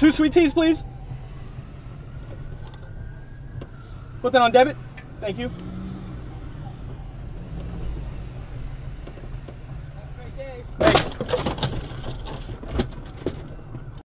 two sweet teas, please. Put that on debit. Thank you. Have a great day. Thanks.